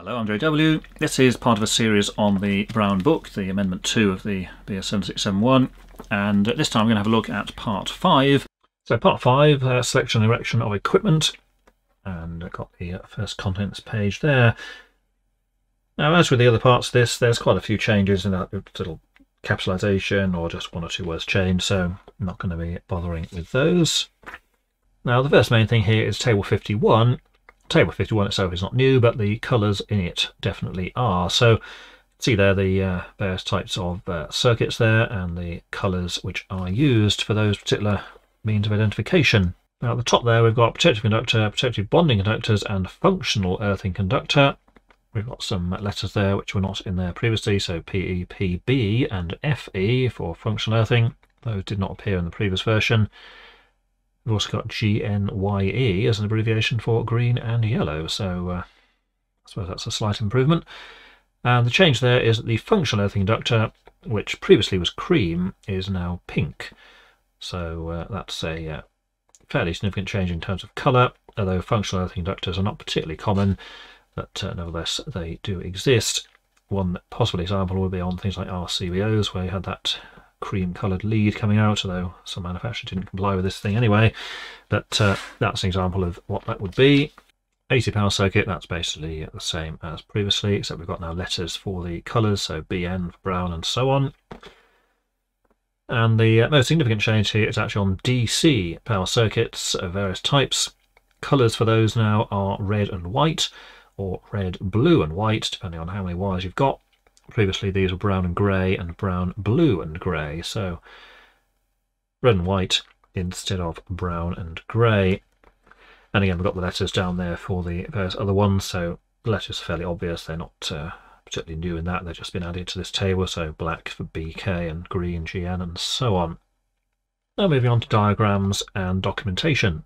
Hello, I'm JW. This is part of a series on the Brown Book, the Amendment 2 of the BS 7671, and this time I'm going to have a look at Part 5. So, Part 5, uh, Selection and Erection of Equipment, and I've got the uh, first contents page there. Now, as with the other parts of this, there's quite a few changes in that little capitalisation or just one or two words changed, so I'm not going to be bothering with those. Now, the first main thing here is Table 51, Table 51 itself is not new, but the colours in it definitely are. So see there the uh, various types of uh, circuits there and the colours which are used for those particular means of identification. Now at the top there we've got protective conductor, protective bonding conductors and functional earthing conductor. We've got some letters there which were not in there previously, so PE, PB and FE for functional earthing. Those did not appear in the previous version. We've also got GNYE as an abbreviation for green and yellow, so uh, I suppose that's a slight improvement. And the change there is that the functional earthing conductor, which previously was cream, is now pink. So uh, that's a uh, fairly significant change in terms of colour, although functional earthing conductors are not particularly common, but uh, nevertheless they do exist. One possible example would be on things like RCBOs, where you had that cream coloured lead coming out, although some manufacturer didn't comply with this thing anyway. But uh, that's an example of what that would be. AC power circuit, that's basically the same as previously, except we've got now letters for the colours, so BN for brown and so on. And the uh, most significant change here is actually on DC power circuits of various types. Colours for those now are red and white, or red, blue and white, depending on how many wires you've got. Previously these were brown and grey and brown, blue and grey, so red and white instead of brown and grey. And again, we've got the letters down there for the various other ones, so the letters are fairly obvious. They're not uh, particularly new in that. They've just been added to this table, so black for BK and green GN and so on. Now moving on to diagrams and documentation.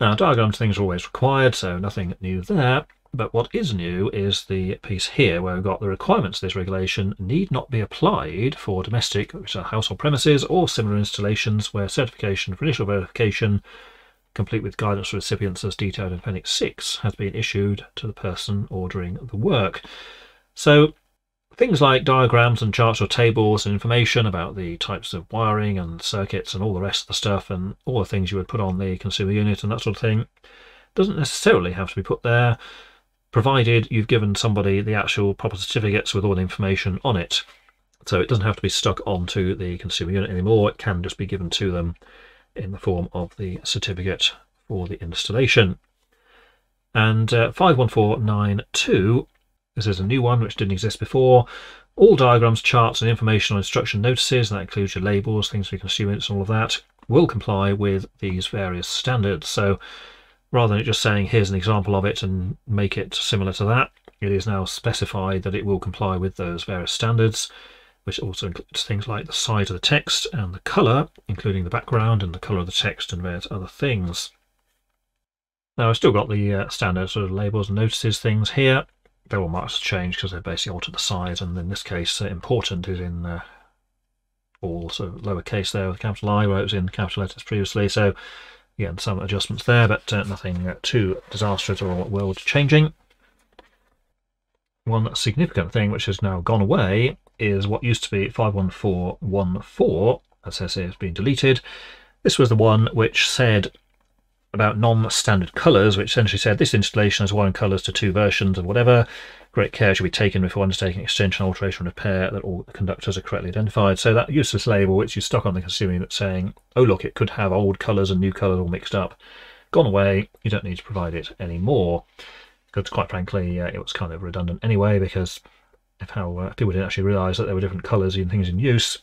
Now diagrams things are always required, so nothing new there. But what is new is the piece here where we've got the requirements of this regulation need not be applied for domestic, which are household premises, or similar installations where certification for initial verification, complete with guidance for recipients as detailed in Appendix 6, has been issued to the person ordering the work. So things like diagrams and charts or tables and information about the types of wiring and circuits and all the rest of the stuff and all the things you would put on the consumer unit and that sort of thing doesn't necessarily have to be put there provided you've given somebody the actual proper certificates with all the information on it. So it doesn't have to be stuck onto the consumer unit anymore, it can just be given to them in the form of the certificate for the installation. And uh, 51492, this is a new one which didn't exist before. All diagrams, charts and information on instruction notices, that includes your labels, things for consumer units and all of that, will comply with these various standards. So rather than just saying here's an example of it and make it similar to that, it is now specified that it will comply with those various standards, which also includes things like the size of the text and the colour, including the background and the colour of the text and various other things. Now I've still got the uh, standard sort of labels and notices things here. They're all marked as changed because they've basically altered the size, and in this case, uh, important is in uh, all sort of lowercase there with capital I, where it was in capital letters previously. So Again, some adjustments there, but uh, nothing uh, too disastrous or world changing. One significant thing which has now gone away is what used to be 51414, that says here has been deleted. This was the one which said about non-standard colours, which essentially said this installation has wiring colours to two versions of whatever. Great care should be taken before undertaking extension, alteration, repair that all the conductors are correctly identified. So that useless label, which you stuck on the consumer unit saying, oh look, it could have old colours and new colours all mixed up, gone away. You don't need to provide it anymore. Because quite frankly, uh, it was kind of redundant anyway, because if how uh, people didn't actually realise that there were different colours in things in use,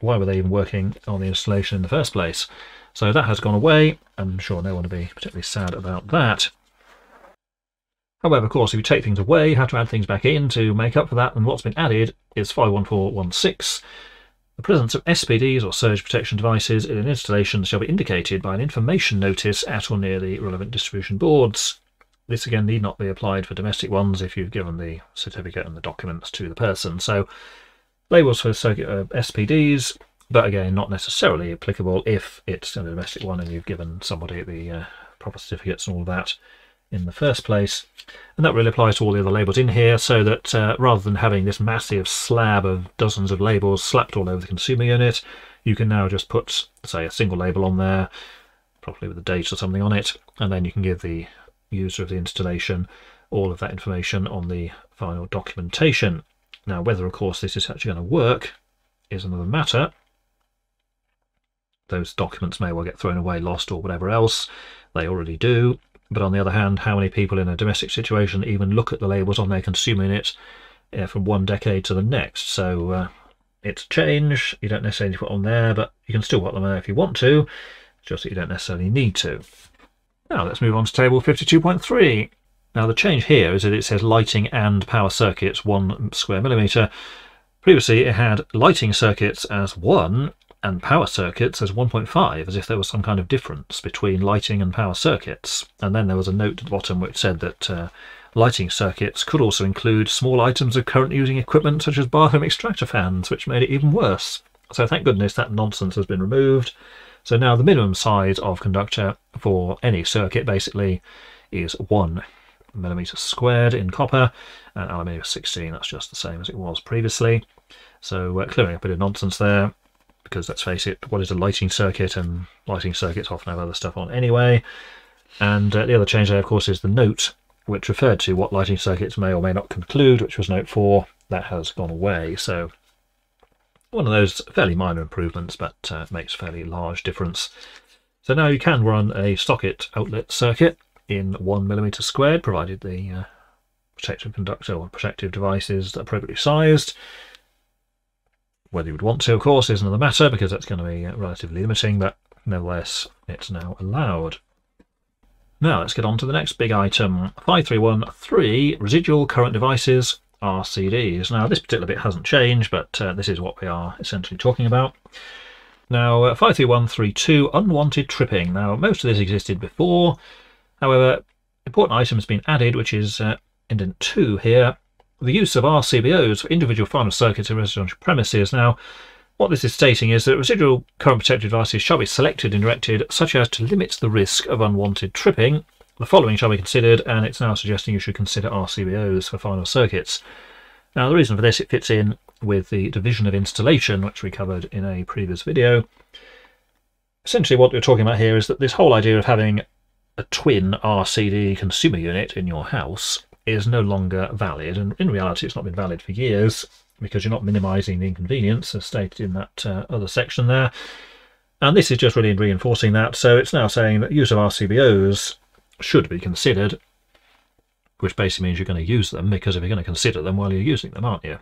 why were they even working on the installation in the first place? So that has gone away. I'm sure no one will be particularly sad about that. However, of course, if you take things away, you have to add things back in to make up for that, and what's been added is 51416. The presence of SPDs or surge protection devices in an installation shall be indicated by an information notice at or near the relevant distribution boards. This again need not be applied for domestic ones if you've given the certificate and the documents to the person. So labels for circuit uh, SPDs but again, not necessarily applicable if it's a domestic one and you've given somebody the uh, proper certificates and all that in the first place. And that really applies to all the other labels in here, so that uh, rather than having this massive slab of dozens of labels slapped all over the consumer unit, you can now just put, say, a single label on there, probably with a date or something on it, and then you can give the user of the installation all of that information on the final documentation. Now, whether, of course, this is actually going to work is another matter. Those documents may well get thrown away, lost, or whatever else. They already do. But on the other hand, how many people in a domestic situation even look at the labels on their consumer units uh, from one decade to the next? So uh, it's change. You don't necessarily put on there, but you can still put them there if you want to, just that you don't necessarily need to. Now let's move on to table 52.3. Now the change here is that it says lighting and power circuits one square millimetre. Previously it had lighting circuits as 1 and power circuits as 1.5, as if there was some kind of difference between lighting and power circuits. And then there was a note at the bottom which said that uh, lighting circuits could also include small items of current using equipment such as bathroom extractor fans, which made it even worse. So thank goodness that nonsense has been removed. So now the minimum size of conductor for any circuit basically is 1 millimeter squared in copper and aluminium 16 that's just the same as it was previously so uh, clearing up a bit of nonsense there because let's face it what is a lighting circuit and lighting circuits often have other stuff on anyway. And uh, the other change there of course is the note which referred to what lighting circuits may or may not conclude which was note 4 that has gone away. So one of those fairly minor improvements but uh, makes fairly large difference. So now you can run a socket outlet circuit in one millimeter squared, provided the uh, protective conductor or protective device is appropriately sized. Whether you would want to, of course, is another matter because that's going to be relatively limiting, but nevertheless, it's now allowed. Now let's get on to the next big item, 5313 residual current devices RCDs. Now this particular bit hasn't changed, but uh, this is what we are essentially talking about. Now uh, 53132 unwanted tripping. Now most of this existed before, However, important item has been added, which is uh, indent 2 here. The use of RCBOs for individual final circuits in residential premises. Now, what this is stating is that residual current protective devices shall be selected and erected such as to limit the risk of unwanted tripping. The following shall be considered, and it's now suggesting you should consider RCBOs for final circuits. Now, the reason for this, it fits in with the division of installation, which we covered in a previous video. Essentially, what we're talking about here is that this whole idea of having a twin RCD consumer unit in your house is no longer valid. And in reality, it's not been valid for years because you're not minimizing the inconvenience as stated in that uh, other section there. And this is just really reinforcing that. So it's now saying that use of RCBOs should be considered, which basically means you're going to use them because if you're going to consider them, well, you're using them, aren't you?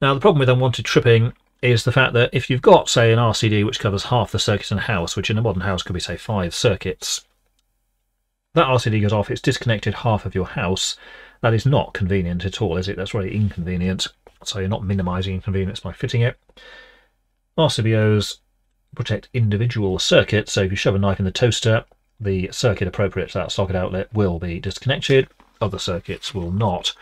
Now, the problem with unwanted tripping is the fact that if you've got, say, an RCD which covers half the circuit in a house, which in a modern house could be, say, five circuits, that RCD goes off, it's disconnected half of your house. That is not convenient at all, is it? That's really inconvenient. So you're not minimizing inconvenience by fitting it. RCBOs protect individual circuits, so if you shove a knife in the toaster, the circuit appropriate to that socket outlet will be disconnected, other circuits will not.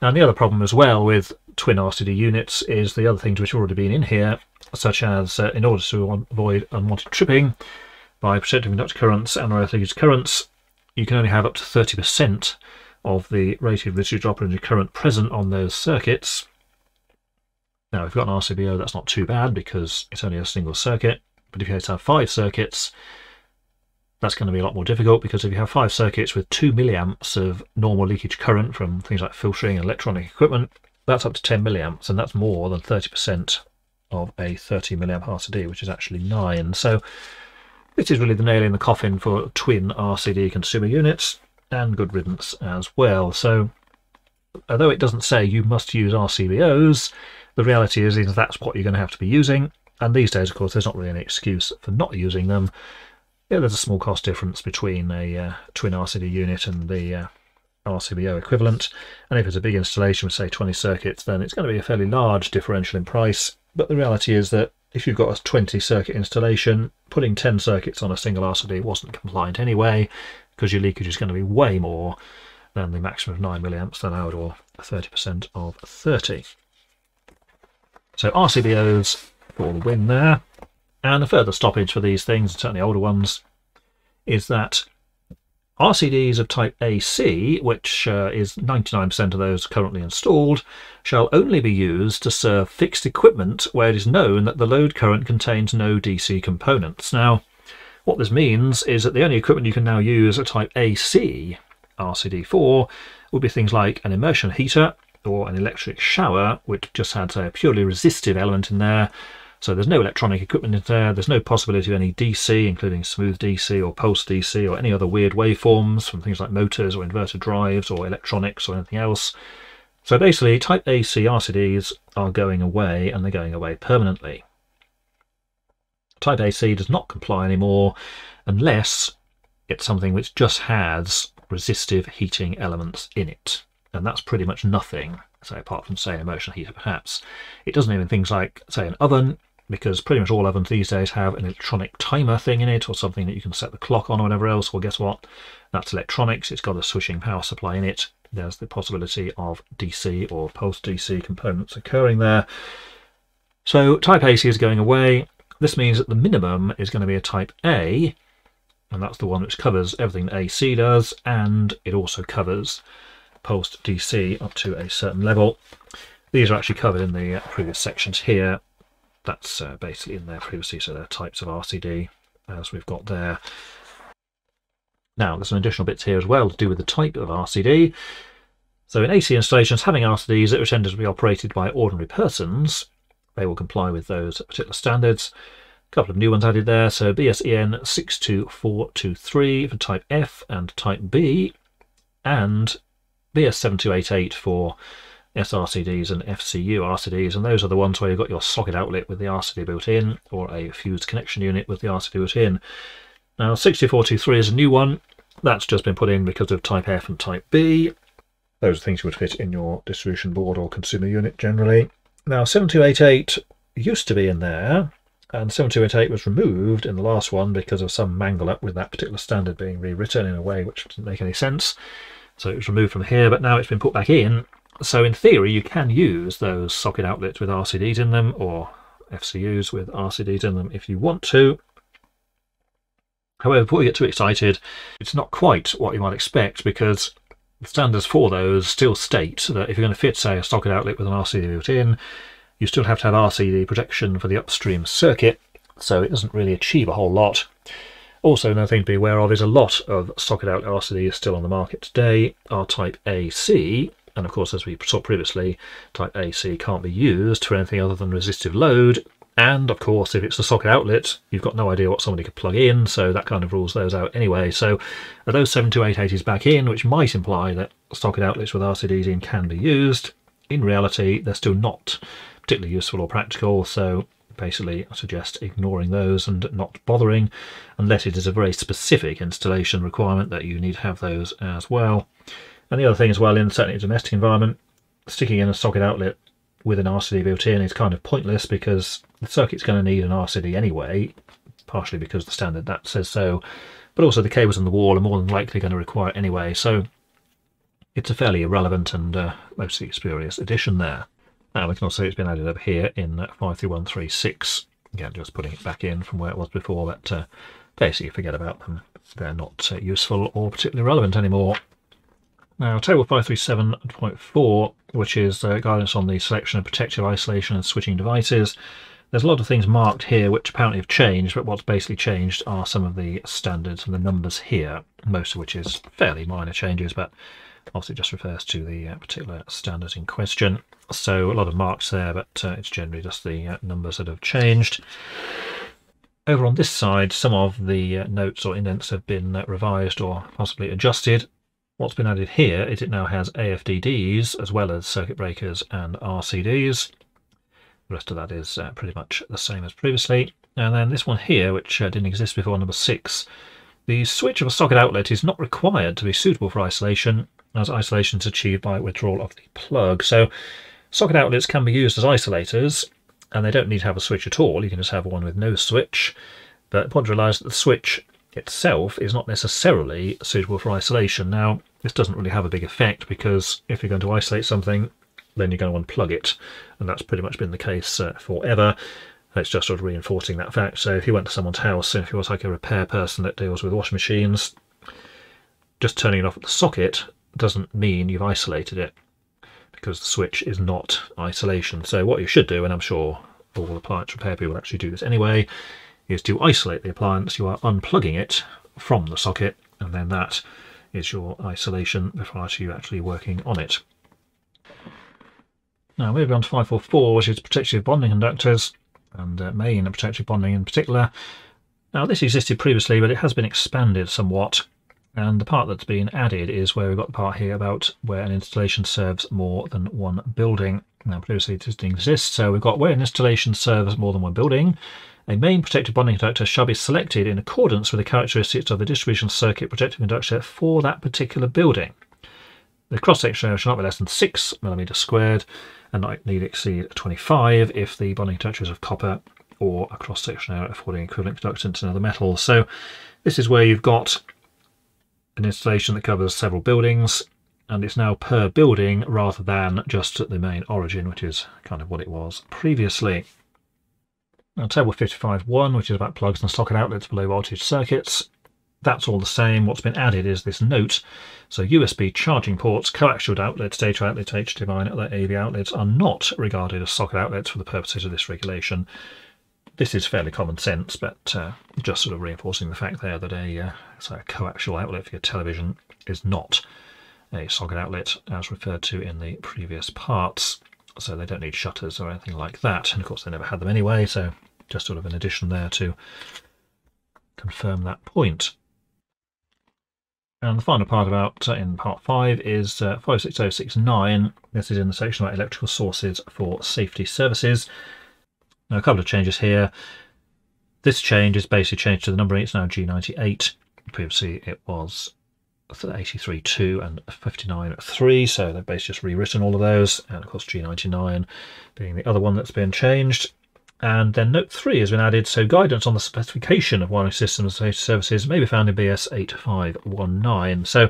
And the other problem as well with twin RCD units is the other things which have already been in here, such as uh, in order to avoid unwanted tripping by protecting conductor currents and leakage currents, you can only have up to 30% of the rated residual operating current present on those circuits. Now, if you've got an RCBO, that's not too bad because it's only a single circuit. But if you had to have five circuits, that's going to be a lot more difficult because if you have five circuits with 2 milliamps of normal leakage current from things like filtering and electronic equipment, that's up to 10 milliamps, and that's more than 30% of a 30 milliamp RCD, which is actually 9. So this is really the nail in the coffin for twin RCD consumer units and good riddance as well. So although it doesn't say you must use RCBOs, the reality is, is that's what you're going to have to be using. And these days, of course, there's not really any excuse for not using them. Yeah, there's a small cost difference between a uh, twin RCD unit and the uh, RCBO equivalent. And if it's a big installation with, say, 20 circuits, then it's going to be a fairly large differential in price. But the reality is that if you've got a 20 circuit installation, putting 10 circuits on a single RCD wasn't compliant anyway, because your leakage is going to be way more than the maximum of 9 milliamps allowed, or 30% of 30. So RCBOs for the win there. And a further stoppage for these things, certainly older ones, is that RCDs of type AC, which uh, is 99% of those currently installed, shall only be used to serve fixed equipment where it is known that the load current contains no DC components. Now, what this means is that the only equipment you can now use at type AC RCD for would be things like an immersion heater or an electric shower, which just has a purely resistive element in there, so there's no electronic equipment in there, there's no possibility of any DC, including smooth DC or pulse DC or any other weird waveforms from things like motors or inverter drives or electronics or anything else. So basically, Type AC RCDs are going away and they're going away permanently. Type AC does not comply anymore unless it's something which just has resistive heating elements in it. And that's pretty much nothing, so apart from, say, an immersion heater perhaps. It doesn't even things like, say, an oven, because pretty much all ovens these days have an electronic timer thing in it or something that you can set the clock on or whatever else. Well, guess what? That's electronics. It's got a switching power supply in it. There's the possibility of DC or pulse DC components occurring there. So Type AC is going away. This means that the minimum is going to be a Type A, and that's the one which covers everything that AC does, and it also covers pulse DC up to a certain level. These are actually covered in the previous sections here that's uh, basically in there previously, so there are types of RCD as we've got there. Now, there's some additional bits here as well to do with the type of RCD. So in AC installations, having RCDs that are intended to be operated by ordinary persons, they will comply with those particular standards. A couple of new ones added there, so BSEN 62423 for type F and type B, and BS7288 for SRCDs and FCU RCDs, and those are the ones where you've got your socket outlet with the RCD built in, or a fused connection unit with the RCD built in. Now 6423 is a new one, that's just been put in because of Type F and Type B. Those are things you would fit in your distribution board or consumer unit generally. Now 7288 used to be in there, and 7288 was removed in the last one because of some mangle up with that particular standard being rewritten in a way which didn't make any sense. So it was removed from here, but now it's been put back in so in theory, you can use those socket outlets with RCDs in them or FCUs with RCDs in them if you want to. However, before you get too excited, it's not quite what you might expect because the standards for those still state that if you're going to fit, say, a socket outlet with an RCD built in, you still have to have RCD protection for the upstream circuit, so it doesn't really achieve a whole lot. Also, another thing to be aware of is a lot of socket outlet RCDs still on the market today are type AC, and of course, as we saw previously, type AC can't be used for anything other than resistive load. And of course, if it's a socket outlet, you've got no idea what somebody could plug in, so that kind of rules those out anyway. So are those 7288s back in, which might imply that socket outlets with RCDs in can be used. In reality, they're still not particularly useful or practical, so basically I suggest ignoring those and not bothering unless it is a very specific installation requirement that you need to have those as well. And the other thing as well, in certainly a domestic environment, sticking in a socket outlet with an RCD built in is kind of pointless because the circuit's going to need an RCD anyway, partially because the standard that says so, but also the cables in the wall are more than likely going to require it anyway, so it's a fairly irrelevant and uh, mostly spurious addition there. Now we can also see it's been added up here in 53136. Again, just putting it back in from where it was before, but uh, basically forget about them. They're not uh, useful or particularly relevant anymore. Now, table 537.4, which is uh, guidance on the selection of protective isolation and switching devices, there's a lot of things marked here which apparently have changed, but what's basically changed are some of the standards and the numbers here, most of which is fairly minor changes, but obviously just refers to the uh, particular standard in question. So a lot of marks there, but uh, it's generally just the uh, numbers that have changed. Over on this side, some of the uh, notes or indents have been revised or possibly adjusted. What's been added here is it now has AFDDs as well as circuit breakers and RCDs. The rest of that is uh, pretty much the same as previously. And then this one here, which uh, didn't exist before, number 6. The switch of a socket outlet is not required to be suitable for isolation, as isolation is achieved by withdrawal of the plug. So socket outlets can be used as isolators, and they don't need to have a switch at all. You can just have one with no switch. But important to realise that the switch itself is not necessarily suitable for isolation. Now, this doesn't really have a big effect because if you're going to isolate something, then you're going to unplug it. And that's pretty much been the case uh, forever. It's just sort of reinforcing that fact. So if you went to someone's house, if you was like a repair person that deals with washing machines, just turning it off at the socket doesn't mean you've isolated it because the switch is not isolation. So what you should do, and I'm sure all appliance repair people actually do this anyway, is to isolate the appliance. You are unplugging it from the socket and then that is your isolation before you actually working on it. Now moving on to 544 which is protective bonding conductors and uh, main protective bonding in particular. Now this existed previously but it has been expanded somewhat and the part that's been added is where we've got the part here about where an installation serves more than one building. Now previously it didn't exist, so we've got where an installation serves more than one building. A main protective bonding conductor shall be selected in accordance with the characteristics of the distribution circuit protective conductor for that particular building. The cross-section area shall not be less than 6 mm squared and not need exceed 25 if the bonding conductor is of copper or a cross-section area affording equivalent conductance in other metals. So this is where you've got an installation that covers several buildings and it's now per building rather than just at the main origin which is kind of what it was previously. Now table 55.1 which is about plugs and socket outlets below voltage circuits that's all the same. What's been added is this note. So USB charging ports, coaxial outlets, data outlets, HDMI and AV outlets are not regarded as socket outlets for the purposes of this regulation. This is fairly common sense, but uh, just sort of reinforcing the fact there that a, uh, a coaxial outlet for your television is not a socket outlet as referred to in the previous parts. So they don't need shutters or anything like that. And of course they never had them anyway, so just sort of an addition there to confirm that point. And the final part about uh, in part 5 is uh, 56069. This is in the section about electrical sources for safety services. Now a couple of changes here. This change is basically changed to the numbering. It's now G98. Previously it was 83.2 and 59.3, so they've basically just rewritten all of those. And of course G99 being the other one that's been changed. And then note 3 has been added, so guidance on the specification of wiring systems and services may be found in BS 8519. So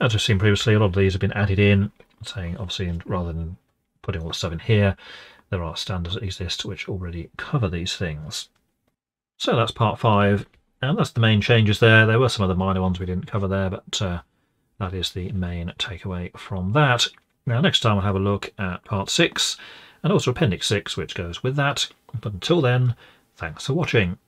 as we've seen previously, a lot of these have been added in, saying obviously rather than putting all the stuff in here, there are standards that exist which already cover these things. So that's part five, and that's the main changes there. There were some other minor ones we didn't cover there, but uh, that is the main takeaway from that. Now next time we'll have a look at part six, and also appendix six, which goes with that. But until then, thanks for watching.